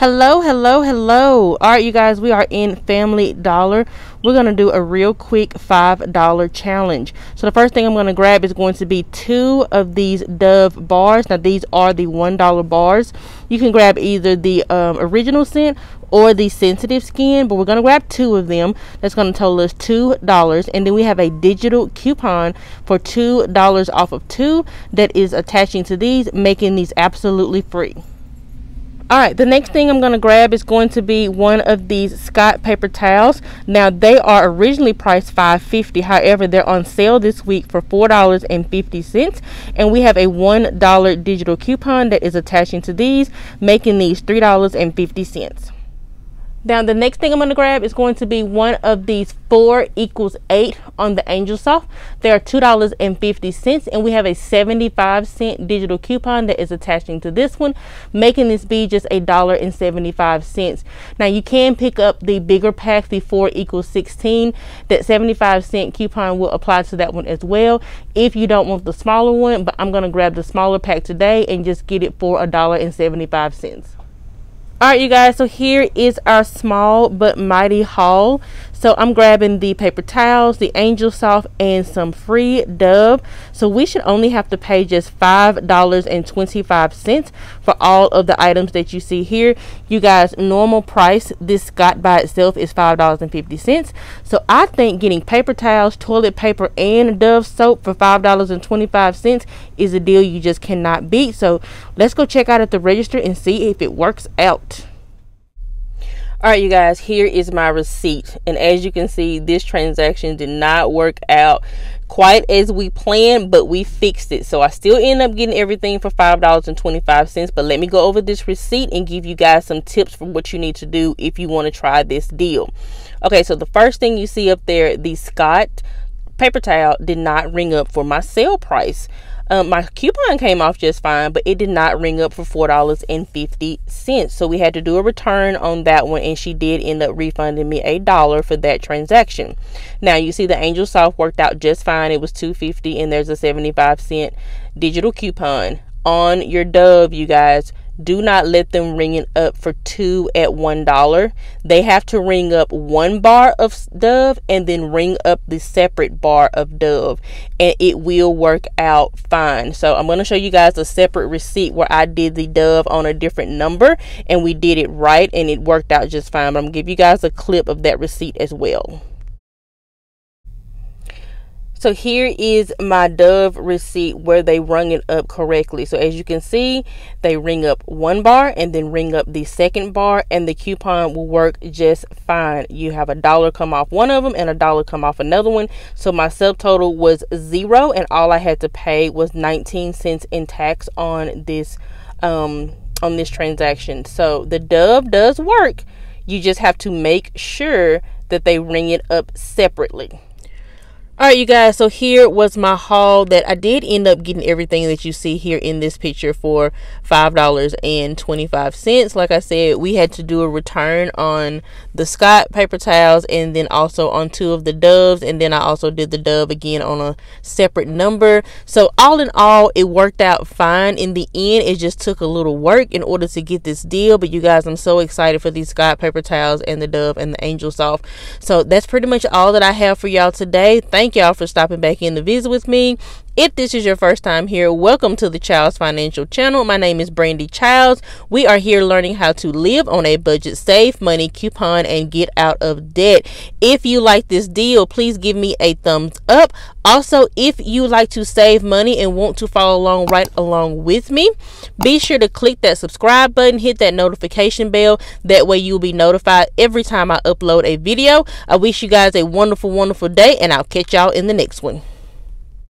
Hello, hello, hello. All right, you guys, we are in Family Dollar. We're going to do a real quick $5 challenge. So the first thing I'm going to grab is going to be two of these Dove bars. Now, these are the $1 bars. You can grab either the um, original scent or the sensitive skin, but we're going to grab two of them. That's going to total us $2. And then we have a digital coupon for $2 off of two that is attaching to these, making these absolutely free. All right, the next thing I'm going to grab is going to be one of these Scott paper towels. Now, they are originally priced $5.50. However, they're on sale this week for $4.50. And we have a $1 digital coupon that is attaching to these, making these $3.50. Now the next thing I'm going to grab is going to be one of these 4 equals 8 on the Angel Soft. They are $2.50 and we have a 75 cent digital coupon that is attaching to this one, making this be just a dollar and 75 cents. Now you can pick up the bigger pack, the 4 equals 16. That 75 cent coupon will apply to that one as well if you don't want the smaller one, but I'm going to grab the smaller pack today and just get it for a dollar and 75 cents. All right, you guys, so here is our small but mighty haul. So I'm grabbing the paper towels, the Angel Soft, and some free Dove. So we should only have to pay just $5.25 for all of the items that you see here. You guys, normal price, this Scott by itself is $5.50. So I think getting paper towels, toilet paper, and Dove soap for $5.25 is a deal you just cannot beat. So let's go check out at the register and see if it works out all right you guys here is my receipt. And as you can see this transaction did not work out quite as we planned but we fixed it. So i still end up getting everything for five dollars and 25 cents but let me go over this receipt and give you guys some tips for what you need to do if you want to try this deal. Okay so the first thing you see up there the scott paper towel did not ring up for my sale price um, my coupon came off just fine, but it did not ring up for four dollars and fifty cents. So we had to do a return on that one, and she did end up refunding me a dollar for that transaction. Now you see the Angel Soft worked out just fine. It was two fifty, and there's a seventy five cent digital coupon on your Dove, you guys do not let them ring it up for two at one dollar. They have to ring up one bar of Dove and then ring up the separate bar of Dove, and it will work out fine. So I'm going to show you guys a separate receipt where I did the Dove on a different number, and we did it right, and it worked out just fine. But I'm going to give you guys a clip of that receipt as well. So here is my Dove receipt where they rung it up correctly. So as you can see, they ring up one bar and then ring up the second bar and the coupon will work just fine. You have a dollar come off one of them and a dollar come off another one. So my subtotal was zero and all I had to pay was 19 cents in tax on this um on this transaction. So the Dove does work. You just have to make sure that they ring it up separately. All right, you guys. So here was my haul that I did end up getting everything that you see here in this picture for five dollars and twenty five cents. Like I said, we had to do a return on the Scott paper towels and then also on two of the Doves, and then I also did the Dove again on a separate number. So all in all, it worked out fine. In the end, it just took a little work in order to get this deal. But you guys, I'm so excited for these Scott paper towels and the Dove and the Angel Soft. So that's pretty much all that I have for y'all today. Thank thank y'all for stopping back in to visit with me. If this is your first time here, welcome to the Childs Financial Channel. My name is Brandi Childs. We are here learning how to live on a budget, save money, coupon, and get out of debt. If you like this deal, please give me a thumbs up. Also, if you like to save money and want to follow along right along with me, be sure to click that subscribe button, hit that notification bell. That way you'll be notified every time I upload a video. I wish you guys a wonderful, wonderful day, and I'll catch y'all in the next one.